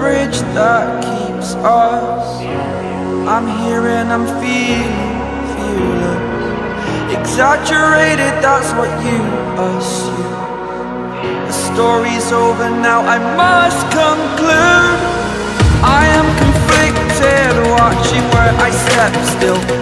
bridge that keeps us. I'm here and I'm feeling fearless. Exaggerated, that's what you assume. The story's over now, I must conclude. I am conflicted, watching where I step still.